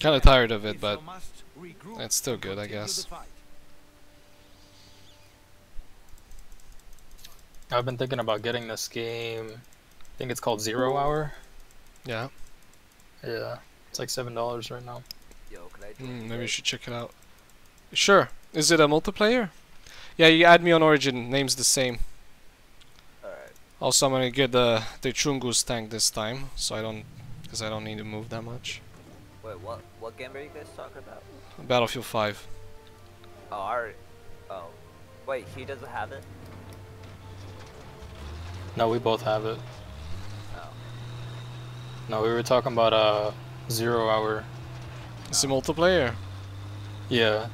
Kind of tired of it, but it's still good, I guess. I've been thinking about getting this game. I think it's called Zero Hour. Yeah. Yeah, it's like seven dollars right now. Yo, could Mm, maybe you should check it out. Sure. Is it a multiplayer? Yeah, you add me on Origin. Name's the same. Alright. Also, I'm gonna get the the Chungus tank this time, so I don't, because I don't need to move that much. Wait, what? What game are you guys talking about? Battlefield 5. Oh, alright. Oh. Wait, he doesn't have it? No, we both have it. Oh. No, we were talking about uh Zero Hour. It's a multiplayer? Yeah.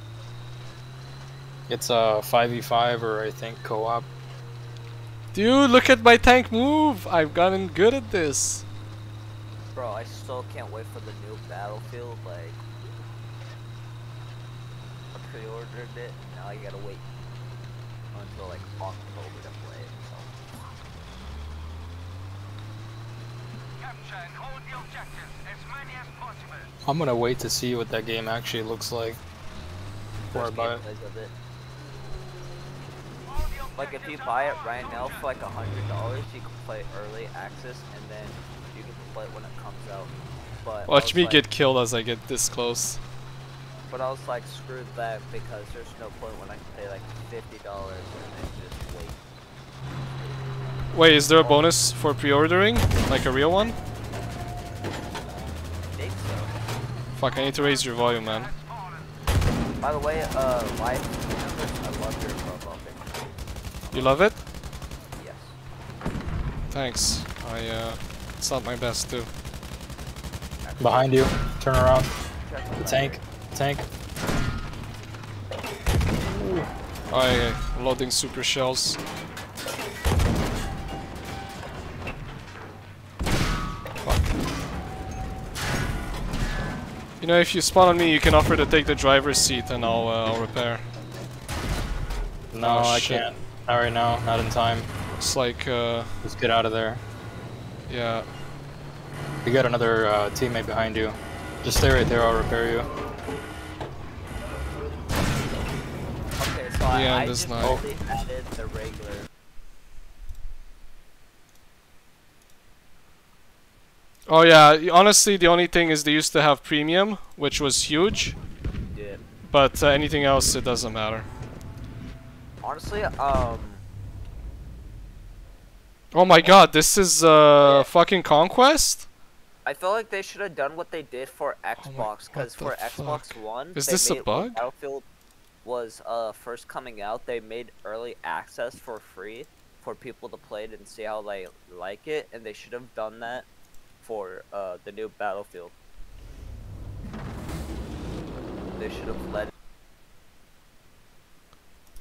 It's a 5v5 or I think co-op. Dude, look at my tank move! I've gotten good at this. Bro, I still can't wait for the new Battlefield, like... I pre-ordered it, now I gotta wait until like October to play it, so... Capture and hold the objectives, as many as possible. I'm gonna wait to see what that game actually looks like before I There's buy it. gameplays of it. Hold the Like if you buy it right now for like a hundred dollars, you can play early access, and then you can play it when it comes out. But Watch me like- get killed as I get this close. But I was like, screw that because there's no point when I can pay like fifty dollars and then just wait. Wait, is there a bonus for pre-ordering? Like a real one? I think so. Fuck, I need to raise your volume, man. By the way, uh, life, I love your profile picture. You love it? Yes. Thanks. I, uh, it's not my best, too. Behind you, turn around. The tank, tank. Oh, yeah, yeah. loading super shells. Fuck. You know, if you spawn on me, you can offer to take the driver's seat and I'll, uh, I'll repair. No, Oh, I shit. can't. Not right now, not in time. It's like, uh, Just get out of there. Yeah. You got another uh, teammate behind you. Just stay right there, I'll repair you. Okay, so I, Yeah, I this just night. only added the regular. Oh yeah, honestly, the only thing is they used to have premium, which was huge, Yeah. but uh, anything else, it doesn't matter. Honestly, um, Oh my god, this is, uh, Yeah. fucking Conquest? I feel like they should have done what they did for Oh Xbox, because for the Xbox? One, Is they this a bug? Battlefield was uh first coming out, they made early access for free for people to play it and see how they like it, and they should have done that for uh the new Battlefield. They should have let.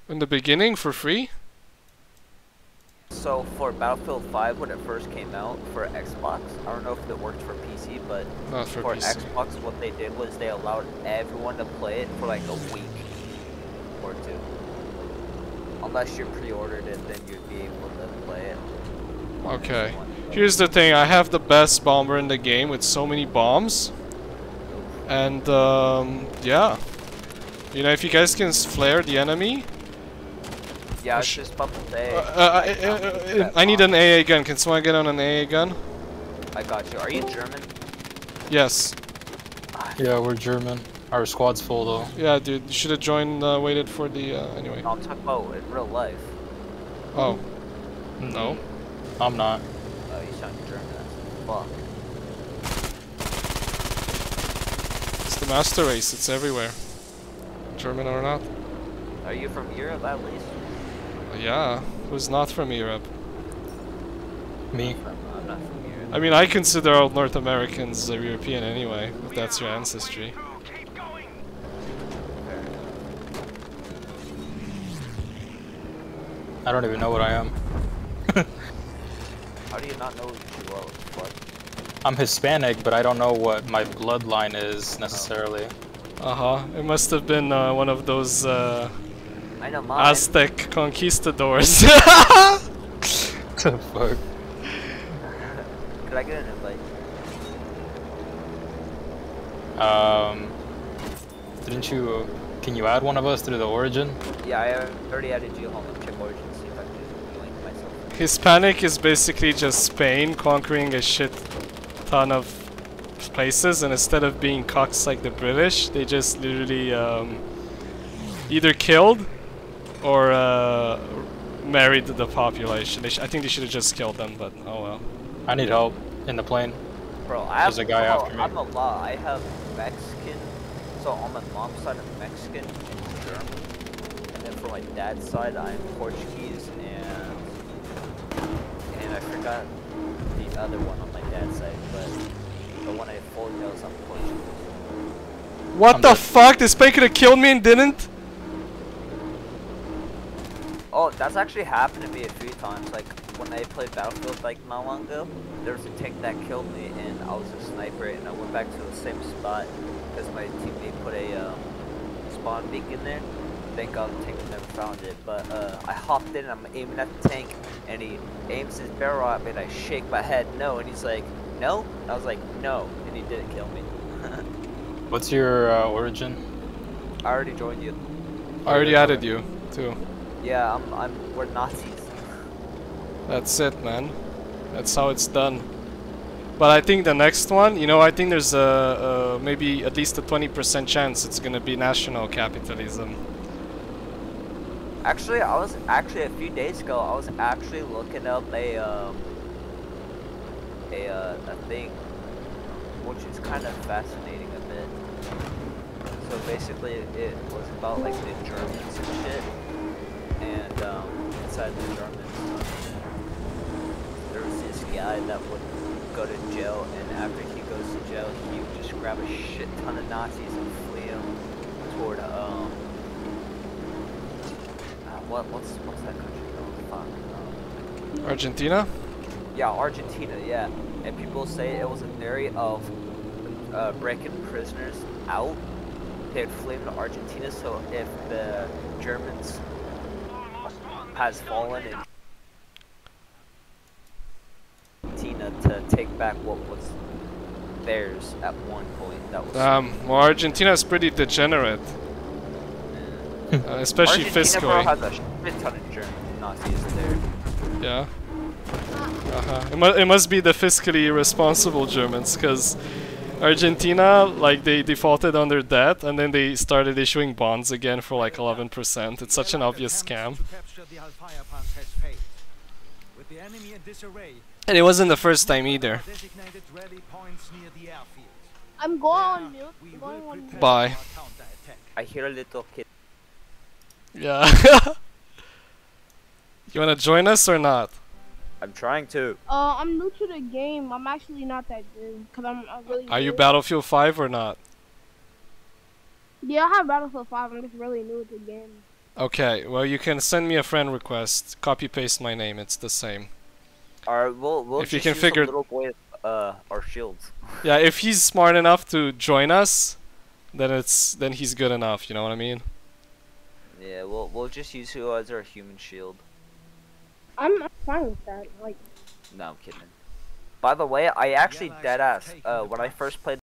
In the beginning, for free? So for Battlefield 5, when it first came out for Xbox, I don't know if it worked for PC, but Not for for PC. Xbox, what they did was they allowed everyone to play it for like a week or two. Unless you pre-ordered it, then you'd be able to play it. Okay. Here's the thing, I have the best bomber in the game with so many bombs. And, um, yeah. You know, if you guys can flare the enemy... Yeah, I was just about to say. Uh, uh, I, uh, uh, I need an AA gun, can someone get on an AA gun? I got you. Are you German? Yes. Yeah, we're German. Our squad's full though. Yeah, dude, you should have joined, uh, waited for the, uh, anyway. No, I'm talking about in real life. Oh. No. I'm not. Oh, you sound German. as Fuck. It's the master race, it's everywhere. German or not. Are you from Europe at least? Yeah, who's not from Europe? Me. I'm, I'm not from Europe. I mean, I consider all North Americans uh, European anyway, if that's your ancestry. Keep going. Fair. I don't even know what I am. How do you not know who you are? What? I'm Hispanic, but I don't know what my bloodline is necessarily. Uh huh. It must have been uh, one of those uh, I know mine. Aztec conquistadors. the fuck? Could I get an invite? Um, didn't you? Can you add one of us through the origin? Yeah, I already added you. Hold on, check origin, see if I can just link myself. Hispanic is basically just Spain conquering a shit ton of places, and instead of being cocks like the British, they just literally um, either killed or uh, married the population. They sh I think they should have just killed them, but oh well. I need help in the plane. Bro, I have There's a guy oh, after me. I'm a lot. I have Mexican, so on my mom's side I'm Mexican and German, and then for my dad's side I'm Portuguese and and I forgot the other one on my dad's side, but the one I fully know is I'm Portuguese. What I'm the dead. fuck? This plane could have killed me and didn't? Oh, that's actually happened to me a few times. Like when I played Battlefield like not long ago, there was a tank that killed me, and I was a sniper, and I went back to the same spot because my teammate put a um, spawn beacon there. Thank God the tank never found it. But uh, I hopped in, and I'm aiming at the tank, and he aims his barrel at me, and I shake my head no, and he's like, no. I was like, no, and he didn't kill me. What's your uh, origin? I already joined you. I already added you, too. Yeah, I'm. I'm. We're Nazis. That's it, man. That's how it's done. But I think the next one, you know, I think there's a, a maybe at least a 20% chance it's gonna be national capitalism. Actually, I was actually a few days ago. I was actually looking up a um, a uh, a thing, which is kind of fascinating a bit. So basically, it, was about like the Germans inside the Germans, um, there was this guy that would go to jail, and after he goes to jail, he would just grab a shit ton of Nazis and flee them toward um. Uh, what what's what's that country called? Fuck. Um, Argentina? yeah, Argentina. Yeah, and people say it was a theory of uh, breaking prisoners out. They'd flee them to Argentina, so if the Germans has fallen in Argentina to take back what was theirs at one point, that was Um, well, Argentina is pretty degenerate, uh, especially Argentina, bro, fiscally. a shit of German Nazis there. Yeah. Uh-huh. It, mu- it must be the fiscally responsible Germans, because Argentina, like, they defaulted on their debt, and then they started issuing bonds again for like 11%. It's such an obvious scam. To capture the Halfaya pass has failed. With the enemy in disarray, And it wasn't the first time either. designated rally points near the airfield. I'm going on mute. We I'm will going on mute. Bye. for our counterattack. I hear a little kid. Yeah. you wanna join us or not? I'm trying to. Uh, I'm new to the game. I'm actually not that good because I'm, I'm really. Are you. Battlefield 5 or not? Yeah, I have Battlefield 5. I'm just really new to the game. Okay, well you can send me a friend request. Copy paste my name, it's the same. Alright, we'll we'll If you can use figure- a little boy uh our shields. Yeah, if he's smart enough to join us, then it's then he's good enough, you know what I mean? Yeah, we'll we'll just use who as our human shield. I'm, I'm fine with that. Like, No, I'm kidding. By the way, I actually Allies dead ass. Uh, when I first played